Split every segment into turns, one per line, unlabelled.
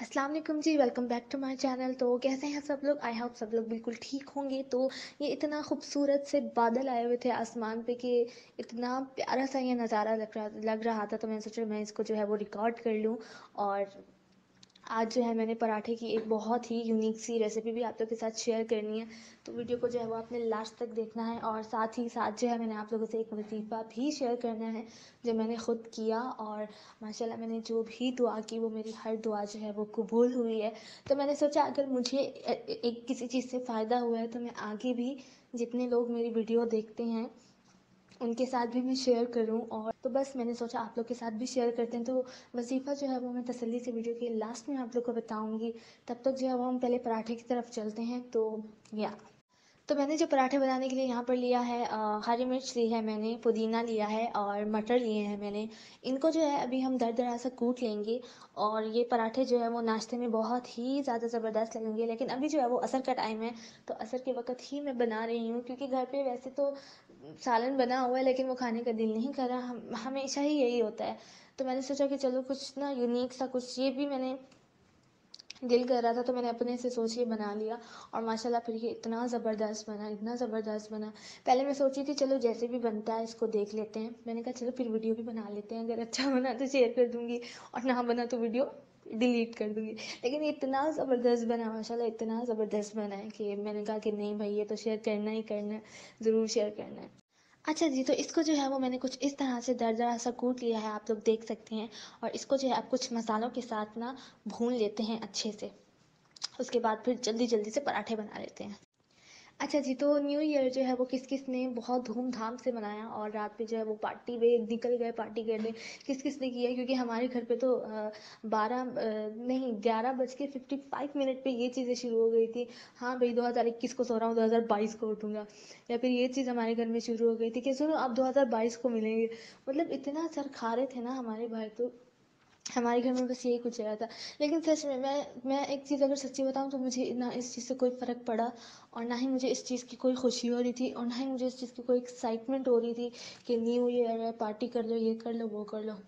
वालेकुम जी welcome back to my channel तो कैसे हैं सब लोग? आई होप सब लोग बिल्कुल ठीक होंगे। तो ये इतना खूबसूरत से बादल आए हुए थे आसमान पे कि इतना प्यारा सा ये नज़ारा लग रहा लग रहा था। तो मैंने सोचा मैं इसको जो है वो रिकॉर्ड कर लूँ और आज जो है मैंने पराठे की एक बहुत ही यूनिक सी रेसिपी भी आप लोग के साथ शेयर करनी है। तो वीडियो को जो है वो आपने लास्ट तक देखना है और साथ ही साथ जो है मैंने आप लोगों से एक वजीफ़ा भी शेयर करना है, जो मैंने ख़ुद किया और माशाल्लाह मैंने जो भी दुआ की वो मेरी हर दुआ जो है वो कबूल हुई है। तो मैंने सोचा अगर मुझे एक किसी चीज़ से फ़ायदा हुआ है तो मैं आगे भी जितने लोग मेरी वीडियो देखते हैं उनके साथ भी मैं शेयर करूँ और तो बस मैंने सोचा आप लोग के साथ भी शेयर करते हैं। तो वजीफ़ा जो है वो मैं तसल्ली से वीडियो के लास्ट में आप लोग को बताऊँगी। तब तक जो है वो हम पहले पराठे की तरफ़ चलते हैं। तो या तो मैंने जो पराठे बनाने के लिए यहाँ पर लिया है आ, हरी मिर्च ली है मैंने पुदीना लिया है और मटर लिए हैं मैंने। इनको जो है अभी हम दर दरा सा कूट लेंगे और ये पराठे जो है वो नाश्ते में बहुत ही ज़्यादा ज़बरदस्त लगेंगे। लेकिन अभी जो है वो असर का टाइम है तो असर के वक्त ही मैं बना रही हूँ क्योंकि घर पे वैसे तो सालन बना हुआ है, लेकिन वो खाने का दिल नहीं कर रहा। हम, हमेशा ही यही होता है। तो मैंने सोचा कि चलो, कुछ ना यूनिक सा, कुछ ये भी मैंने दिल कर रहा था तो मैंने अपने से सोच के बना लिया। और माशाल्लाह, फिर ये इतना ज़बरदस्त बना, इतना ज़बरदस्त बना। पहले मैं सोची थी, चलो जैसे भी बनता है, इसको देख लेते हैं। मैंने कहा, चलो फिर वीडियो भी बना लेते हैं। अगर अच्छा बना तो शेयर कर दूँगी। और ना बना तो वीडियो डिलीट कर दूँगी। लेकिन इतना ज़बरदस्त बना, माशाल्लाह इतना ज़बरदस्त बना है कि मैंने कहा कि नहीं भाई, ये तो शेयर करना ही करना है, ज़रूर शेयर करना है। अच्छा जी तो इसको जो है वो मैंने कुछ इस तरह से दर दरा सा कूट लिया है, आप लोग देख सकते हैं। और इसको जो है आप कुछ मसालों के साथ ना भून लेते हैं अच्छे से। उसके बाद फिर जल्दी जल्दी से पराठे बना लेते हैं। अच्छा जी तो न्यू ईयर जो है वो किस किस ने बहुत धूमधाम से मनाया और रात में जो है वो पार्टी में निकल गए, पार्टी करने। किस किस ने किया? क्योंकि हमारे घर पे तो बारह नहीं, ग्यारह बज के फिफ्टी फाइव मिनट पे ये चीज़ें शुरू हो गई थी। हाँ भाई, दो हज़ार इक्कीस को सो रहा हूँ, दो हज़ार बाईस को उठूँगा। या फिर ये चीज़ हमारे घर में शुरू हो गई थी कि सुनो आप दो हज़ार बाईस को मिलेंगे। मतलब इतना सर खा रहे थे ना हमारे भाई तो। हमारे घर में बस यही कुछ रहा था। लेकिन सच में, मैं मैं एक चीज़ अगर सच्ची बताऊँ तो मुझे ना इस चीज़ से कोई फ़र्क पड़ा और ना ही मुझे इस चीज़ की कोई खुशी हो रही थी और ना ही मुझे इस चीज़ की कोई एक्साइटमेंट हो रही थी कि न्यू ईयर है पार्टी कर लो, ये कर लो, वो कर लो।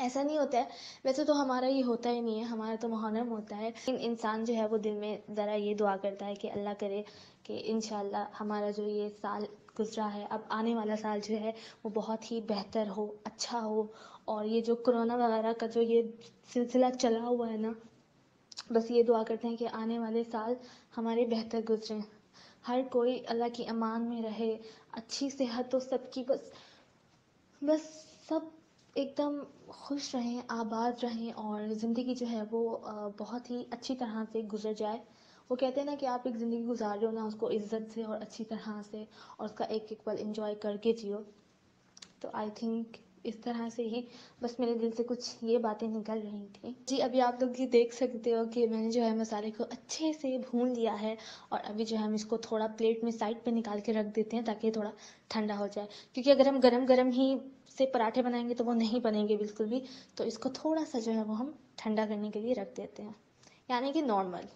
ऐसा नहीं होता है। वैसे तो हमारा ये होता ही नहीं है, हमारा तो मुहर्रम होता है। लेकिन इंसान जो है, वो दिल में ज़रा ये दुआ करता है कि अल्लाह करे कि इन हमारा जो ये साल गुजरा है, अब आने वाला साल जो है, वो बहुत ही बेहतर हो अच्छा हो। और ये जो कोरोना वगैरह का जो ये सिलसिला चला हुआ है ना, बस ये दुआ करते हैं कि आने वाले साल हमारे बेहतर गुजरें। हर कोई अल्लाह की अमान में रहे, अच्छी सेहत हो सबकी, बस बस सब एकदम खुश रहें, आबाद रहें और ज़िंदगी जो है वो बहुत ही अच्छी तरह से गुजर जाए। वो कहते हैं ना कि आप एक ज़िंदगी गुजार रहे हो ना उसको इज़्ज़त से और अच्छी तरह से और उसका एक एक पल इंजॉय करके जियो। तो आई थिंक इस तरह से ही बस मेरे दिल से कुछ ये बातें निकल रही थी। जी, अभी आप लोग ये देख सकते हो कि मैंने जो है मसाले को अच्छे से भून लिया है और अभी जो है हम इसको थोड़ा प्लेट में साइड पे निकाल के रख देते हैं ताकि थोड़ा ठंडा हो जाए। क्योंकि अगर हम गरम गरम ही से पराठे बनाएँगे तो वो नहीं बनेंगे बिल्कुल भी तो इसको थोड़ा सा जो है वो हम ठंडा करने के लिए रख देते हैं। यानी कि नॉर्मल।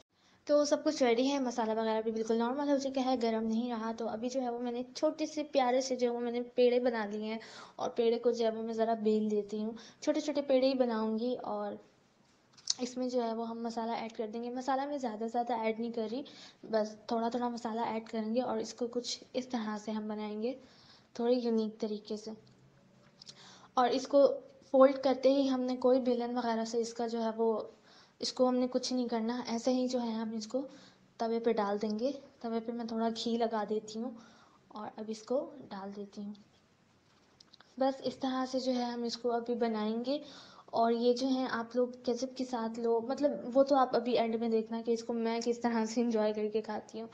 तो सब कुछ रेडी है, मसाला वगैरह भी बिल्कुल नॉर्मल हो चुका है, गर्म नहीं रहा तो अभी जो है वो मैंने छोटे से प्यारे से जो है वो मैंने पेड़े बना लिए हैं और पेड़े को जो है वो मैं ज़रा बेल देती हूँ। छोटे छोटे पेड़े ही बनाऊँगी और इसमें जो है वो हम मसाला ऐड कर देंगे। मसाला मैं ज़्यादा से ज़्यादा ऐड नहीं कर रही, बस थोड़ा थोड़ा मसाला ऐड करेंगे और इसको कुछ इस तरह से हम बनाएँगे, थोड़े यूनिक तरीके से। और इसको फोल्ड करते ही हमने कोई बेलन वगैरह से इसका जो है वो इसको हमने कुछ नहीं करना, ऐसे ही जो है हम इसको तवे पे डाल देंगे। तवे पे मैं थोड़ा घी लगा देती हूँ और अब इसको डाल देती हूँ। बस इस तरह से जो है हम इसको अभी बनाएँगे। और ये जो है आप लोग केचप के साथ लो मतलब वो तो आप अभी एंड में देखना कि इसको मैं किस तरह से इंजॉय करके खाती हूँ।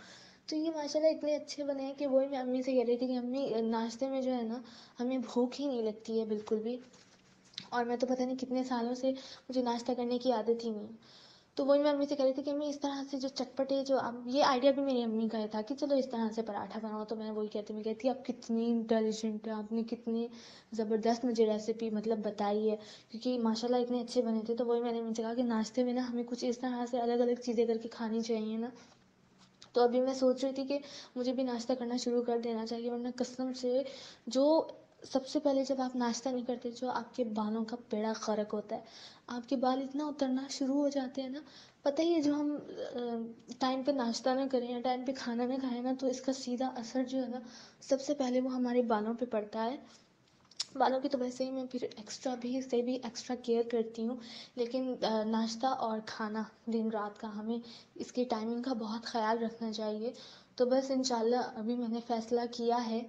तो ये माशाल्लाह इतने अच्छे बने हैं कि वही मैं अम्मी से कह रही थी कि अम्मी, नाश्ते में जो है ना, हमें भूख ही नहीं लगती है बिल्कुल भी। और मैं तो पता नहीं कितने सालों से मुझे नाश्ता करने की आदत ही नहीं। तो वही मैं अम्मी से कह रही थी कि अम्मी इस तरह से जो चटपटे, जो अब ये आइडिया भी मेरी अम्मी का था कि चलो इस तरह से पराठा बनाओ। तो मैं वही कहती, मैं कहती, आप कितनी इंटेलिजेंट है, आपने कितनी ज़बरदस्त मुझे रेसिपी मतलब बताई है। क्योंकि माशाल्लाह इतने अच्छे बने थे तो वही मैंने उनसे कहा कि नाश्ते में ना हमें कुछ इस तरह से अलग अलग चीज़ें करके खानी चाहिए ना। तो अभी मैं सोच रही थी कि मुझे भी नाश्ता करना शुरू कर देना चाहिए, वरना कसम से जो सबसे पहले जब आप नाश्ता नहीं करते, जो आपके बालों का बेड़ा ख़र्क होता है, आपके बाल इतना उतरना शुरू हो जाते हैं ना, पता ही है जो हम टाइम पे नाश्ता ना करें या टाइम पे खाना ना खाएँ ना तो इसका सीधा असर जो है ना, सबसे पहले वो हमारे बालों पे पड़ता है। बालों की तो वैसे ही मैं फिर एक्स्ट्रा भी इससे भी एक्स्ट्रा केयर करती हूँ, लेकिन नाश्ता और खाना दिन रात का हमें इसकी टाइमिंग का बहुत ख्याल रखना चाहिए। तो बस इंशाल्लाह अभी मैंने फ़ैसला किया है।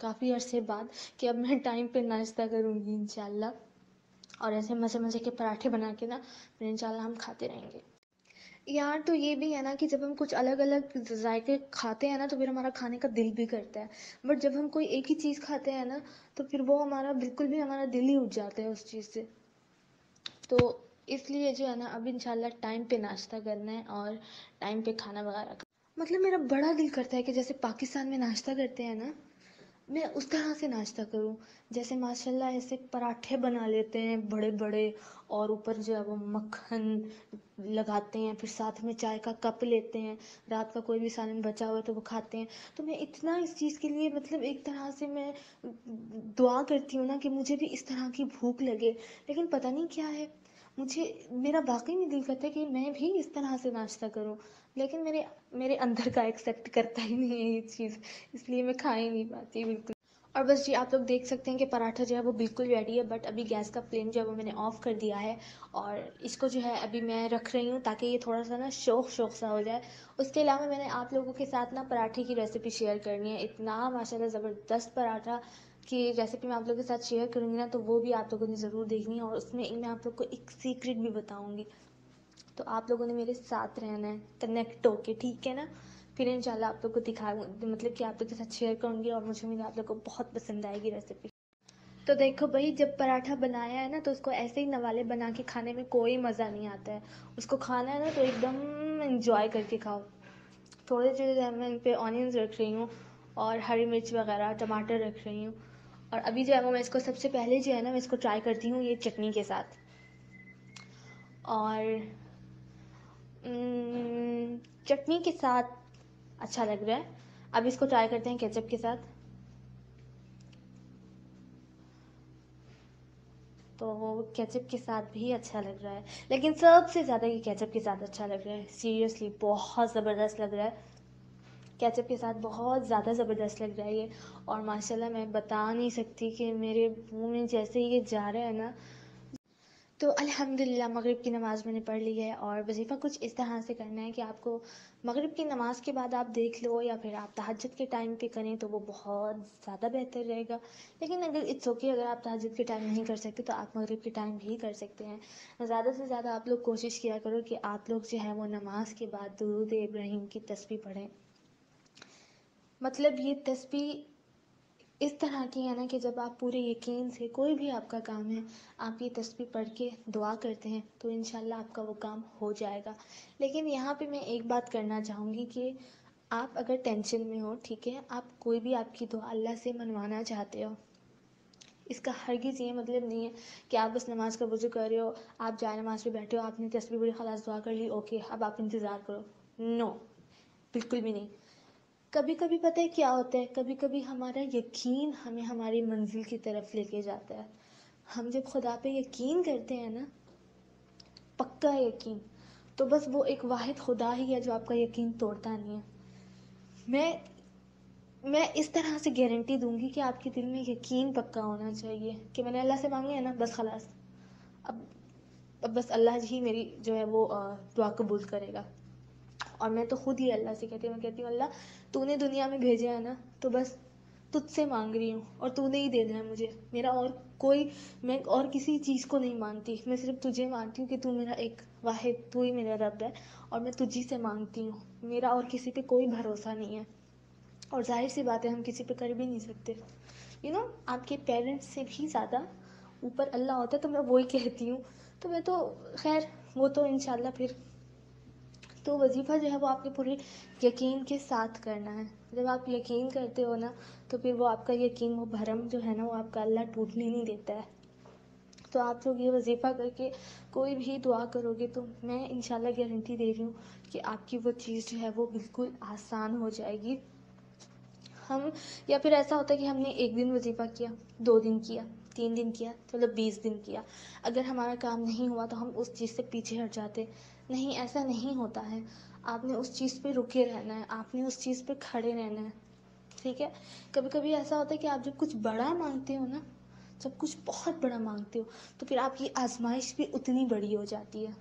काफ़ी अरसे बाद कि अब मैं टाइम पे नाश्ता करूँगी, इंशाल्लाह। और ऐसे मज़े मज़े के पराठे बना के ना, फिर इंशाल्लाह हम खाते रहेंगे। यार तो ये भी है ना कि जब हम कुछ अलग अलग जायके खाते हैं ना तो फिर हमारा खाने का दिल भी करता है। बट जब हम कोई एक ही चीज़ खाते हैं ना तो फिर वो हमारा, बिल्कुल भी हमारा दिल ही उठ जाता है उस चीज़ से। तो इसलिए जो है ना, अब इंशाल्लाह टाइम पे नाश्ता करना है और टाइम पे खाना वगैरह मतलब मेरा बड़ा दिल करता है कि जैसे पाकिस्तान में नाश्ता करते हैं ना मैं उस तरह से नाश्ता करूँ। जैसे माशाल्लाह ऐसे पराठे बना लेते हैं बड़े बड़े और ऊपर जो है वो मक्खन लगाते हैं, फिर साथ में चाय का कप लेते हैं। रात का कोई भी सालन बचा हुआ है तो वो खाते हैं। तो मैं इतना इस चीज़ के लिए मतलब एक तरह से मैं दुआ करती हूँ ना कि मुझे भी इस तरह की भूख लगे। लेकिन पता नहीं क्या है मुझे, मेरा वाकई में दिल करता है कि मैं भी इस तरह से नाश्ता करूँ, लेकिन मेरे मेरे अंदर का एक्सेप्ट करता ही नहीं है ये चीज़, इसलिए मैं खा ही नहीं पाती बिल्कुल। और बस जी, आप लोग देख सकते हैं कि पराठा जो है वो बिल्कुल रेडी है बट अभी गैस का फ्लेम जो है वो मैंने ऑफ़ कर दिया है, और इसको जो है अभी मैं रख रही हूँ ताकि ये थोड़ा सा ना शौक शौक सा हो जाए। उसके अलावा मैंने आप लोगों के साथ ना पराठे की रेसिपी शेयर करनी है, इतना माशाल्लाह ज़बरदस्त पराठा की रेसिपी मैं आप लोगों के साथ शेयर करूँगी ना तो वो भी आप लोगों ने ज़रूर देखनी है और उसमें मैं आप लोग को एक सीक्रेट भी बताऊँगी। तो आप लोगों ने मेरे साथ रहना है कनेक्ट होके, ठीक है ना? फिर इंशाल्लाह आप लोग को दिखा मतलब कि आप लोग के साथ शेयर करूँगी और मुझे उम्मीद आप लोग को बहुत पसंद आएगी रेसिपी तो देखो भाई, जब पराठा बनाया है ना तो उसको ऐसे ही नवाले बना के खाने में कोई मज़ा नहीं आता है। उसको खाना है ना तो एकदम इंजॉय करके खाओ। थोड़े से मैं इन पर ऑनियंस रख रही हूँ और हरी मिर्च वगैरह, टमाटर रख रही हूँ। और अभी जो है वो मैं इसको सबसे पहले जो है ना, मैं इसको ट्राई करती हूँ ये चटनी के साथ। और चटनी के साथ अच्छा लग रहा है। अब इसको ट्राई करते हैं केचप के साथ। तो केचप के साथ भी अच्छा लग रहा है। लेकिन सबसे ज़्यादा ये केचप के साथ अच्छा लग रहा है। सीरियसली बहुत ज़बरदस्त लग रहा है। केचप के साथ बहुत ज़्यादा ज़बरदस्त लग रहा है ये। और माशाल्लाह मैं बता नहीं सकती कि मेरे मुँह में जैसे ये जा रहा है ना। तो अल्हम्दुलिल्लाह, मगरिब की नमाज़ मैंने पढ़ ली है और वजीफ़ा कुछ इस तरह से करना है कि आपको मगरिब की नमाज़ के बाद आप देख लो या फिर आप तहजद के टाइम पे करें तो वो बहुत ज़्यादा बेहतर रहेगा। लेकिन अगर इट्स ओके अगर आप तहजद के टाइम नहीं कर सकते तो आप मगरिब के टाइम भी कर सकते हैं। ज़्यादा से ज़्यादा आप लोग कोशिश किया करो कि आप लोग जो है वो नमाज़ के बाद दरूद इब्राहिम की तस्वीर पढ़ें। मतलब ये तस्वीर इस तरह की है ना कि जब आप पूरे यकीन से कोई भी आपका काम है, आप ये तस्वीर पढ़ के दुआ करते हैं तो इन आपका वो काम हो जाएगा। लेकिन यहाँ पे मैं एक बात करना चाहूँगी कि आप अगर टेंशन में हो, ठीक है, आप कोई भी आपकी दुआ अल्लाह से मनवाना चाहते हो, इसका हरगिज़ ये मतलब नहीं है कि आप बस नमाज़ का वज़ू कर रहे हो, आप जाए नमाज़ पे बैठे हो, आपने तस्वीर बड़ी खलास दुआ कर ली, ओके, अब आप इंतज़ार करो। नो बिल्कुल भी नहीं। कभी कभी पता है क्या होता है? कभी कभी हमारा यकीन हमें हमारी मंजिल की तरफ़ लेके जाता है। हम जब खुदा पे यकीन करते हैं ना, पक्का यकीन तो बस वो एक वाहिद खुदा ही है जो आपका यकीन तोड़ता नहीं है। मैं मैं इस तरह से गारंटी दूँगी कि आपके दिल में यकीन पक्का होना चाहिए, कि मैंने अल्लाह से मांगी है ना, बस खलास। अब अब बस अल्लाह ही मेरी जो है वो दुआ कबूल करेगा। और मैं तो खुद ही अल्लाह से कहती हूँ, मैं कहती हूँ, अल्लाह, तूने दुनिया में भेजा है ना तो बस तुझसे मांग रही हूँ और तूने ही देना है मुझे। मेरा और कोई, मैं और किसी चीज़ को नहीं मानती। मैं सिर्फ़ तुझे मानती हूँ कि तू मेरा एक वाहिद, तू ही मेरा रब है और मैं तुझी से मांगती हूँ। मेरा और किसी पे कोई भरोसा नहीं है और ज़ाहिर सी बात है, हम किसी पे कर भी नहीं सकते। यू नो आपके पेरेंट्स से भी ज़्यादा ऊपर अल्लाह होता है तो मैं वही कहती हूँ। तो मैं तो खैर, वो तो इन फिर तो वजीफ़ा जो है वो आपके पूरे यकीन के साथ करना है। जब आप यकीन करते हो ना तो फिर वो आपका यकीन, वो भरम जो है ना, वो आपका अल्लाह टूटने नहीं देता है। तो आप लोग ये वजीफ़ा करके कोई भी दुआ करोगे तो मैं इंशाल्लाह गारंटी दे रही हूँ कि आपकी वो चीज़ जो है वो बिल्कुल आसान हो जाएगी। हम, या फिर ऐसा होता है कि हमने एक दिन वजीफ़ा किया, दो दिन किया, तीन दिन किया मतलब बीस दिन किया। अगर हमारा काम नहीं हुआ तो हम उस चीज़ से पीछे हट जाते। नहीं, ऐसा नहीं होता है। आपने उस चीज़ पे रुके रहना है, आपने उस चीज़ पे खड़े रहना है, ठीक है? कभी कभी ऐसा होता है कि आप जब कुछ बड़ा मांगते हो ना, जब कुछ बहुत बड़ा मांगते हो तो फिर आपकी आजमाइश भी उतनी बड़ी हो जाती है।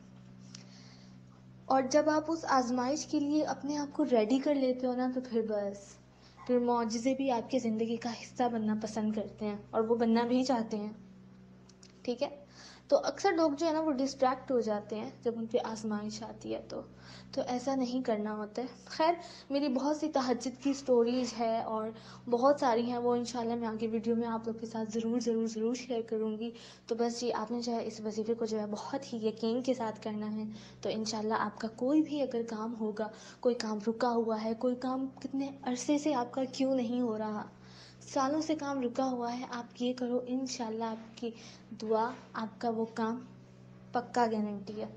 और जब आप उस आजमाइश के लिए अपने आप को रेडी कर लेते हो ना तो फिर बस, फिर मुआजे भी आपकी ज़िंदगी का हिस्सा बनना पसंद करते हैं, और वो बनना भी चाहते हैं, ठीक है? तो अक्सर लोग जो है ना, वो डिस्ट्रैक्ट हो जाते हैं जब उन पर आजमाइश आती है तो। तो ऐसा नहीं करना होता है। खैर, मेरी बहुत सी तहजद की स्टोरीज़ है और बहुत सारी हैं, वो इंशाल्लाह मैं आगे वीडियो में आप लोग के साथ ज़रूर ज़रूर ज़रूर शेयर करूँगी। तो बस जी, आपने जो है इस वजीफ़े को जो है बहुत ही यकीन के साथ करना है। तो इन आपका कोई भी अगर काम होगा, कोई काम रुका हुआ है, कोई काम कितने अरसे से आपका क्यों नहीं हो रहा सालों से काम रुका हुआ है। आप ये करो इन आपकी दुआ, आपका वो काम पक्का गारंटी है।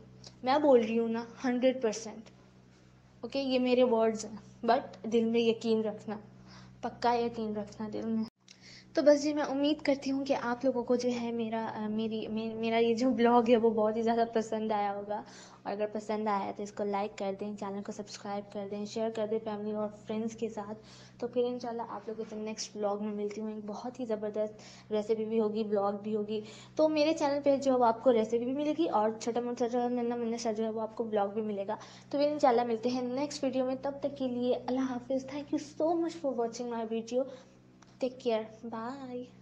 मैं बोल रही हूँ ना हंड्रेड परसेंट ओके ये मेरे वर्ड्स हैं बट दिल में यकीन रखना, पक्का यकीन रखना दिल में। तो बस जी मैं उम्मीद करती हूँ कि आप लोगों को जो है मेरा मेरी मे, मेरा ये जो ब्लॉग है वो बहुत ही ज़्यादा पसंद आया होगा। और अगर पसंद आया तो इसको लाइक कर दें चैनल को सब्सक्राइब कर दें शेयर कर दें फैमिली और फ्रेंड्स के साथ। तो फिर इंशाल्लाह आप लोगों से नेक्स्ट ब्लॉग में मिलती हूँ। एक बहुत ही ज़बरदस्त रेसिपी भी होगी ब्लॉग भी होगी। तो मेरे चैनल पर जो है आपको रेसिपी भी मिलेगी और छोटा मोटा छोटा नन्ना मुन्ना सा जो है वो आपको ब्लॉग भी मिलेगा। तो फिर इंशाल्लाह मिलते हैं नेक्स्ट वीडियो में। तब तक के लिए अल्लाह हाफिज़। Thank you so much for watching my video Take care. Bye.